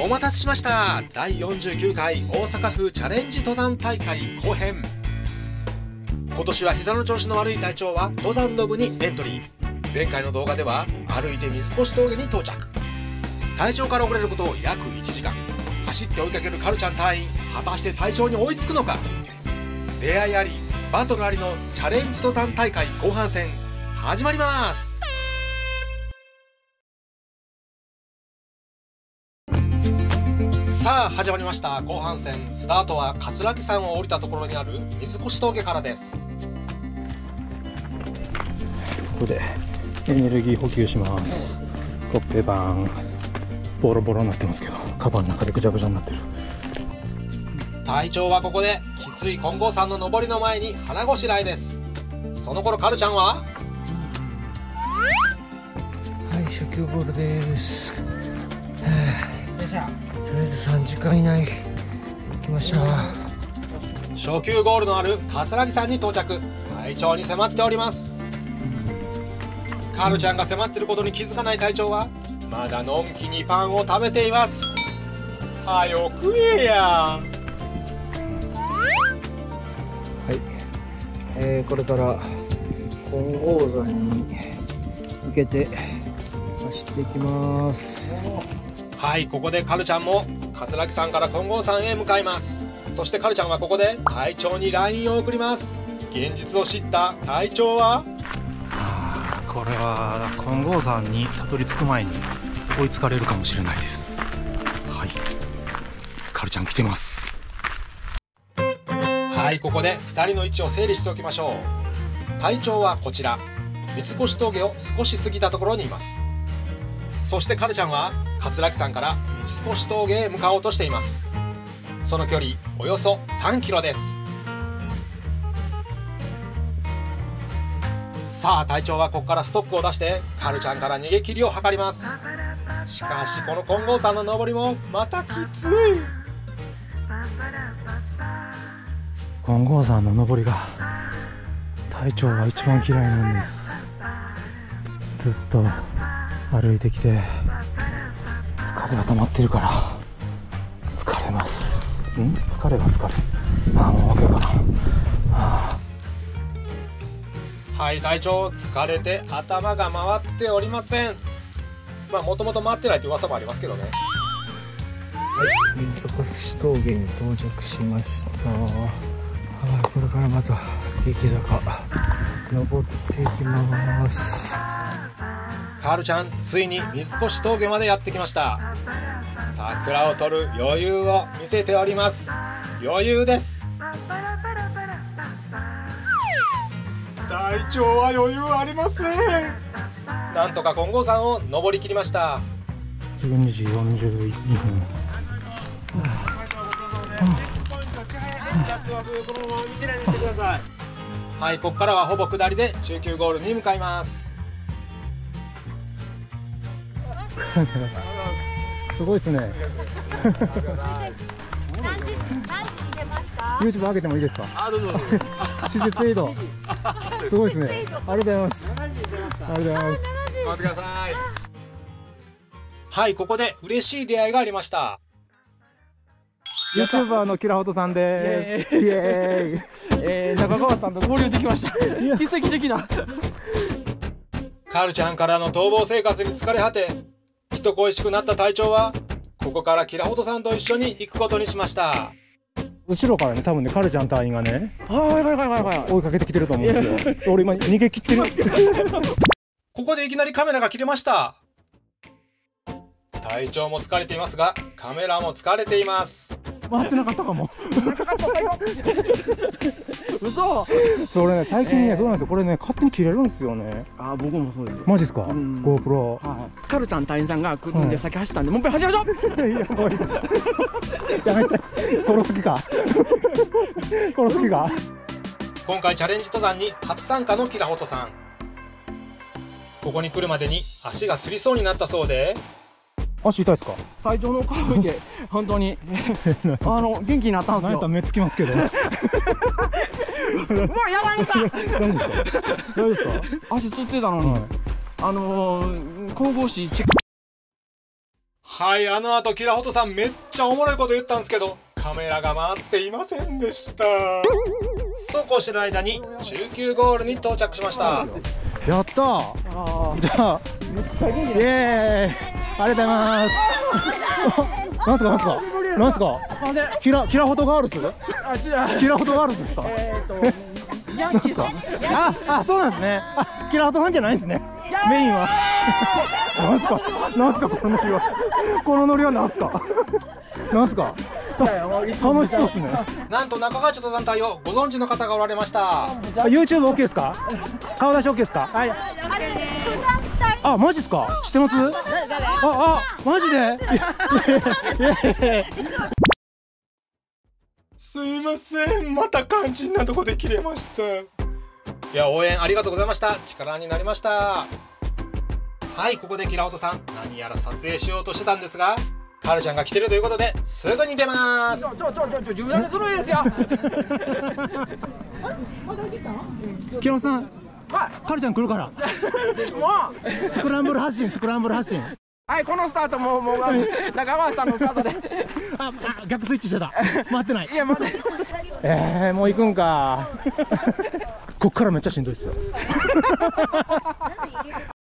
お待たせしました。第49回大阪府チャレンジ登山大会後編。今年は膝の調子の悪い隊長は登山の部にエントリー。前回の動画では歩いて水越峠に到着。隊長から遅れること約1時間。走って追いかけるカルちゃん隊員果たして隊長に追いつくのか。出会いありバトルありのチャレンジ登山大会後半戦始まります。さあ始まりました。後半戦スタートは桂木山を降りたところにある水越峠からです。ここでエネルギー補給します。コッペ板ボロボロになってますけどカバンの中でぐちゃぐちゃになってる。隊長はここできつい金剛山の登りの前に腹ごしらえです。その頃カルちゃんは？はい初級ゴールです。はあとりあえず3時間以内来ました初級ゴールのある桂木山に到着。隊長に迫っております。カルちゃんが迫ってることに気づかない隊長はまだのんきにパンを食べています。はよ食えや。はい、えー、これから金剛山に向けて走っていきますはいここでカルちゃんも桂木山から金剛山へ向かいます。そしてカルちゃんはここで隊長に LINE を送ります。現実を知った隊長は？これは金剛山にたどり着く前に追いつかれるかもしれないです。はい。カルちゃん来てます。はいここで2人の位置を整理しておきましょう。隊長はこちら。三越峠を少し過ぎたところにいますそしてカルちゃんは桂木山から三越峠へ向かおうとしています。その距離およそ3キロです。さあ隊長はここからストックを出してカルちゃんから逃げ切りを図ります。しかしこの金剛山の登りもまたきつい。金剛山の登りが隊長は一番嫌いなんです。ずっと歩いてきて疲れが溜まってるから。疲れます。ん？疲れが疲れ。ああもうわけかな。あはい隊長。疲れて頭が回っておりません。まあもともと回ってないって噂もありますけどね。水越峠に到着しました。はいこれからまた激坂登っていきますカールちゃんついに水越峠までやってきました。桜を撮る余裕を見せております。余裕です。隊長は余裕ありません。なんとか金剛山を登りきりました。12時42分。はいここからはほぼ下りで中級ゴールに向かいますすごいですね。何時何時に出ました？YouTube 上げてもいいですか？あ、どうぞ。施設移動。すごいですね。ありがとうございます。ありがとうございます。待ってください。はいここで嬉しい出会いがありました。YouTuber のキラホトさんです。イエーイ。えー、中川さんと合流できました。奇跡的な。カールちゃんからの逃亡生活に疲れ果て人恋しくなった隊長はここからキラホトさんと一緒に行くことにしました。後ろからね多分ねカルちゃん隊員がねはいはいはいはいはい。追いかけてきてると思うんですよ。俺今逃げ切ってる。ここでいきなりカメラが切れました。隊長も疲れていますがカメラも疲れています。回ってなかったかも 嘘。それね最近ねどうなんですよ。これね勝手に切れるんですよね。あ僕もそうです。マジっすか？うん。GoPro はいカルタン隊員さんが来るんで先走ったんでもう一回走りましょう。いやもういいです。やめて。殺す気か。殺す気か。今回チャレンジ登山に初参加のキラホトさん。ここに来るまでに足がつりそうになったそうで。足痛いっすか？隊長の顔見て本当に。あの元気になったんですよ。目つきますけどもうやられた大丈夫ですか？大丈夫ですか？足つってたのに、はい。あのー、神々しいチェック。はいあの後キラホトさんめっちゃおもろいこと言ったんですけどカメラが回っていませんでした。そうこうしてる間に19ゴールに到着しました。やったー。じゃあめっちゃ元気イエーイ。ありがとうございます。なんすかなんすか？なんすか？キラキラフォトガールズ？キラフォトガールズですか？えっとヤンキーさん。ああそうなんですね。あキラフォトさんじゃないんですね。メインは。なんすか？なんすか？このノリは。このノリはなんすか？なんすか？楽しそうですね。なんと中川町登山隊をご存知の方がおられました。あ YouTube OK ですか？顔出し OK ですか？はいあマジっすか？知ってます？ああマジで？すいません。また肝心なとこで切れました。いや応援ありがとうございました。力になりました。はいここでキラオトさん。何やら撮影しようとしてたんですがカルちゃんが来てるということですぐに出ます。ちょちょちょちょ自分でずるいですよ。キラさんはカルちゃん来るから。いもう。スクランブル発進スクランブル発進はいこのスタートもうもう中川さんのスタートで。ああ逆スイッチしてた。待ってない。いや待ってえー、もう行くんか。こっからめっちゃしんどいっすよ。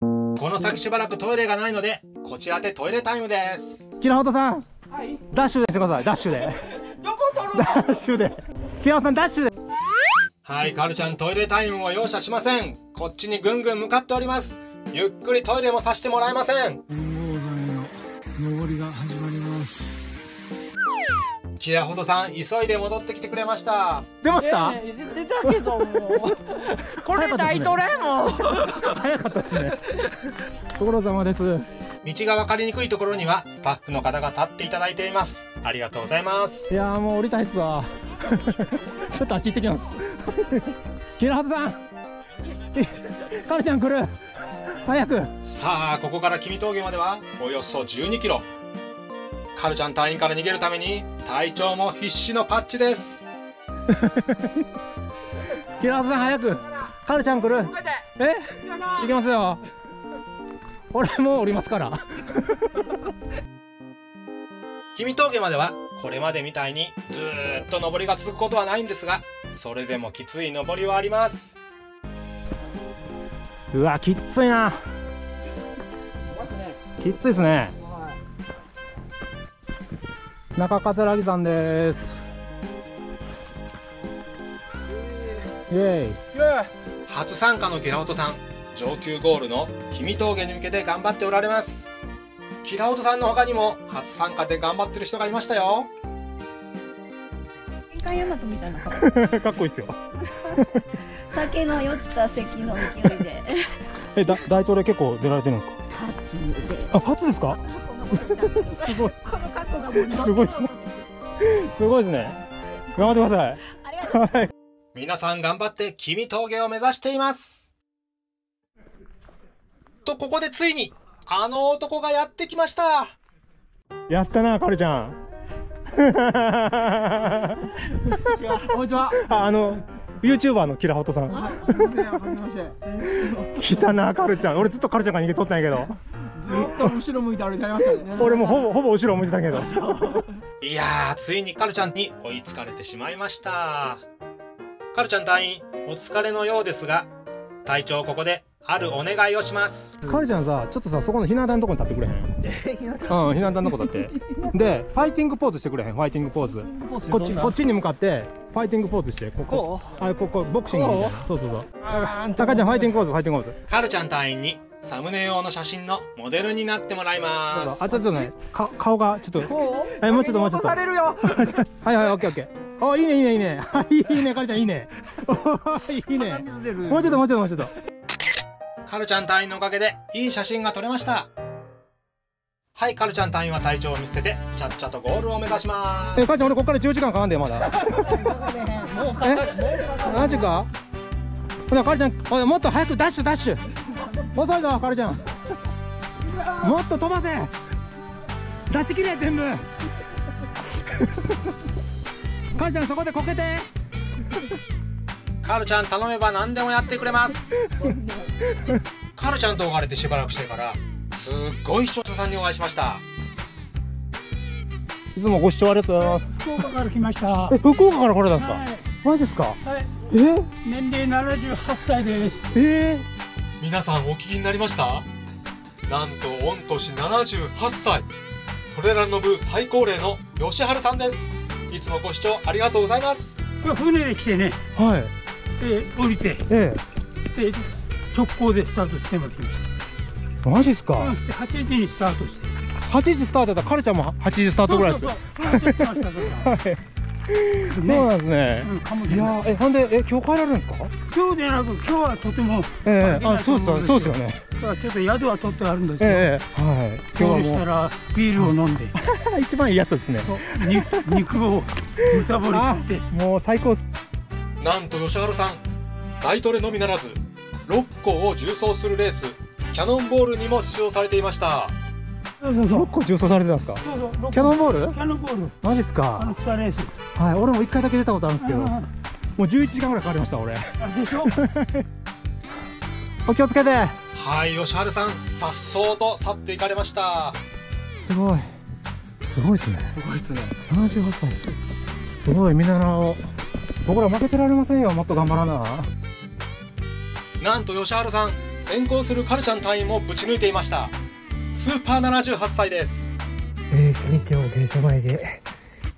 この先しばらくトイレがないのでこちらでトイレタイムです。キラホトさん。はい。ダッシュでしてください。ダッシュで。どこ取るダッシュで。キラさんダッシュではいカルちゃんトイレタイムを容赦しません。こっちにぐんぐん向かっております。ゆっくりトイレもさせてもらえません。登りが始まります。キラホトさん急いで戻ってきてくれました。出ました、えー出たけども。うこれ大トレも。う早かったですね。ご苦労様です道が分かりにくいところにはスタッフの方が立っていただいています。ありがとうございます。いやーもう降りたいっすわ。ちょっとあっち行ってきます。キラハトさん。カルちゃん来る。早く。さあここから君峠まではおよそ12キロ。カルちゃん隊員から逃げるために隊長も必死のパッチです。キラハトさん早く。カルちゃん来る。え？行きますよ俺もう降りますから。君峠まではこれまでみたいにずーっと登りが続くことはないんですがそれでもきつい登りはあります。うわきっついな。きっついですね。中桂木山です。イエーイ。初参加のキラオトさん上級ゴールの君峠に向けて頑張っておられます。キラオトさんの他にも初参加で頑張ってる人がいましたよ。戦艦ヤマトみたいな顔かっこいいっすよ。酒の酔った席の勢いで。えだ大統領結構出られてるんですか？初であ初ですか？すごいこの格好がもうす。ごい。っすね。すごいですね。頑張ってください。ありがとう。はい。皆さん頑張って君峠を目指していますとここでついにあの男がやってきました。やったなカルちゃん。こんにちは。あ あの YouTuber のキラホトさん。あすみませんはじめまして。来たなカルちゃん。俺ずっとカルちゃんが逃げとったんやけど。ずっと後ろ向いて歩いてありましたね。俺もうほぼほぼ後ろ向いてたけど。いやーついにカルちゃんに追いつかれてしまいました。カルちゃん隊員お疲れのようですが隊長ここであるお願いをします。カルちゃんさちょっとさそこのひな壇のとこに立ってくれへん？うんひな壇のとこ立って。で ファイティングポーズしてくれへん？ファイティングポーズ。こっちこっちに向かってファイティングポーズしてここ。あここボクシングそうそうそう。タカちゃんファイティングポーズファイティングポーズ。カルちゃん隊員にサムネ用の写真のモデルになってもらいます。あちょっとねか顔がちょっと。えもうちょっともうちょっと。されるよ。はいはいオッケーオッケー。あいいねいいねいいね。はいいいねカルちゃんいいね。いいね。もうちょっともうちょっともうちょっとカルちゃん隊員のおかげでいい写真が撮れましたはいカルちゃん隊員は隊長を見捨ててちゃっちゃとゴールを目指しますえ、母ちゃん、俺こっから10時間かかんで、まだ。え、マジか？ほら、かるちゃん、おい、もっと早くダッシュ、ダッシュ。遅いぞ、かるちゃん。もっと飛ばせ。出し切れ、全部。かるちゃん、そこでこけて。カルちゃん頼めば何でもやってくれます。カルちゃんと別れてしばらくしてからすっごい視聴者さんにお会いしました。いつもご視聴ありがとうございます。福岡から来ました。はえ福岡から来られたんですか、い。マジですか？はい。え？年齢78歳です。え？皆さんお聞きになりました？なんと御年78歳。トレランの部最高齢の吉春さんです。いつもご視聴ありがとうございます。これ船で来てね、はいで降りて、えで直行でスタートしてます。えマジですか？そして8時にスタートして。8時スタートだっカルちゃんも8時スタートぐらいです。そうよそう。なんですね。うん、い。やえほんでえ今日帰られるんですか？今日でなく、今日はとても、ええ。まあそうですよそうですよね。ちょっと宿は取ってあるんですけど、ええはい。今今日したらビールを飲んで、一番いいやつですね。肉をむさぼり食って、もう最高ですなんと吉春さん大トレのみならず6個を重走するレースキャノンボールにも出場されていました。そうそうそう6個重走されてたんですか？そうそうキャノンボール？キャノンボール。マジっすあのか2レース。はい俺も1回だけ出たことあるんですけど。もあう11時間ぐらいかかりました俺。あでしょ？お気をつけて。はい吉春さんさっそうと去っていかれました。すごい。すごいですね。すごいですね。78歳。すごいみんなの僕ら負けてられませんよもっと頑張らな。なんと吉春さん先行するカルちゃん隊員もぶち抜いていました。スーパー78歳です。えー、見てをゲート前で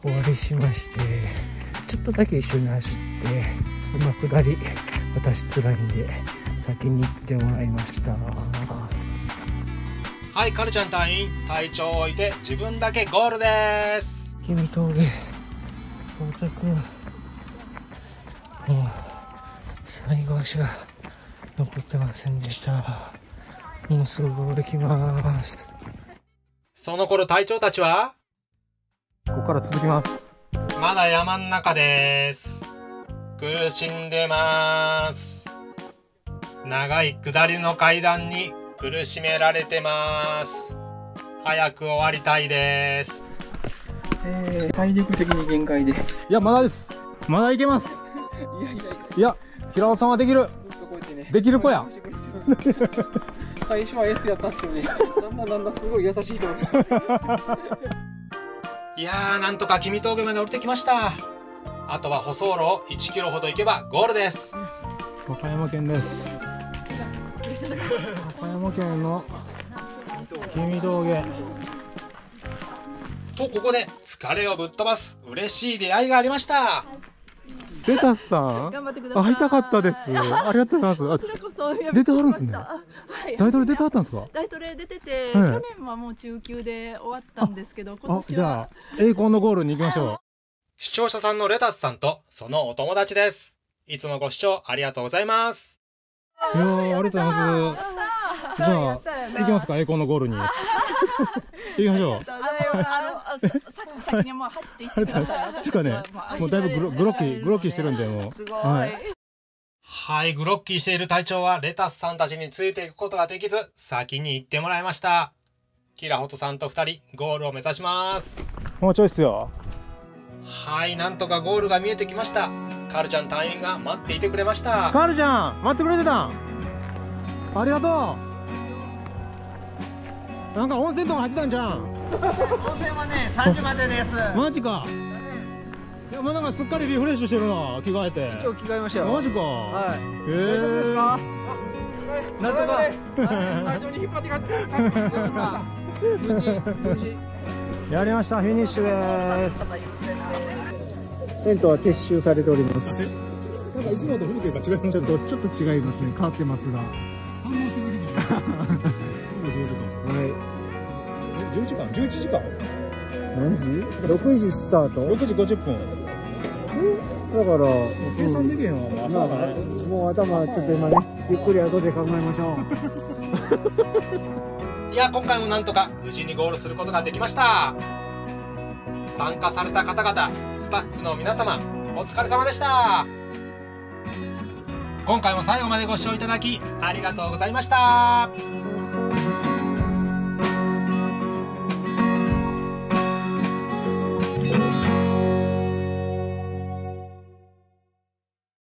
終わりしましてちょっとだけ一緒に走って今下り私辛いんで先に行ってもらいました。はいカルちゃん隊員体調を置いて自分だけゴールです。君峠到着もう最後足が残ってませんでした。もうすぐゴール来ます。その頃隊長たちは？ここから続きます。まだ山ん中です。苦しんでます。長い下りの階段に苦しめられてます。早く終わりたいです。えー、体力的に限界で。いいやまだです。まだいけます。やいやいや、いや平尾さんはできる。ずっとこうやってね。できる子や。最初は S やったんですよね。だんだんだんだんすごい優しい人。いやーなんとか君峠まで降りてきました。あとは舗装路を1キロほど行けばゴールです。和歌山県です。和歌山県の君峠。とここで疲れをぶっ飛ばす嬉しい出会いがありましたレタスさん？頑張ってください。会いたかったです。ありがとうございます。こちらこそ出てはるんですね。はい。あ大統領出てはったんですか？大トレ出てて、はい。去年はもう中級で終わったんですけど、今あ年は。じゃあ栄光のゴールに行きましょ視聴者さんのレタスさんとそのお友達です。いつもご視聴ありがとうございます。ういやーありがとうございます。じゃあ行きますか栄光のゴールに。行きましょうあのあささ先にもう走っていってください。ちょっとねもうだいぶグログロッキーグロッキーしてるんでもうすごい。はいはい、グロッキーしている隊長はレタスさんたちについていくことができず、先に行ってもらいました。キラホトさんと二人、ゴールを目指します。もうちょいっすよはい、なんとかゴールが見えてきました。カルちゃん隊員が待っていてくれました。カールちゃん待ってくれてたんありがとうなんか温泉とか入ってたんじゃん 温泉はね3時までです。マジか。いうなんかすっかりリフレッシュしてるな着替えて。一応着替えましたよ。マジか。はい。へえ大丈夫ですか？なんとか。体調に引っ張ってかって。無事、無事。やりましたフィニッシュです。テントは撤収されております。なんかいつもと風景が違いますちょっとちょっと違いますね。変わってますが。反応しすぎてもう10時間はい10時間11時間何時 ?6 時スタート？6時50分だから、計算できへんわもうまあ頭がねもう頭ちょっと今ねゆっくり後で考えましょう いや、今回もなんとか無事にゴールすることができました。参加された方々、スタッフの皆様、お疲れ様でした。今回も最後までご視聴いただき、ありがとうございました。